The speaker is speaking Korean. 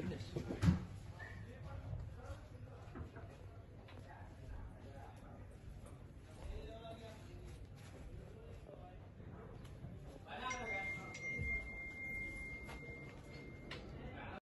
끝냈어.